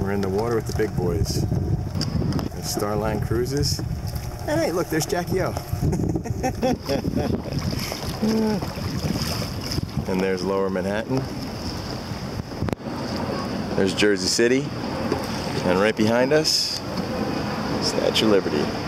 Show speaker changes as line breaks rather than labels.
We're in the water with the big boys. There's Starline Cruises. And hey, look, there's Jackie O. and there's Lower Manhattan. There's Jersey City. And right behind us, Statue of Liberty.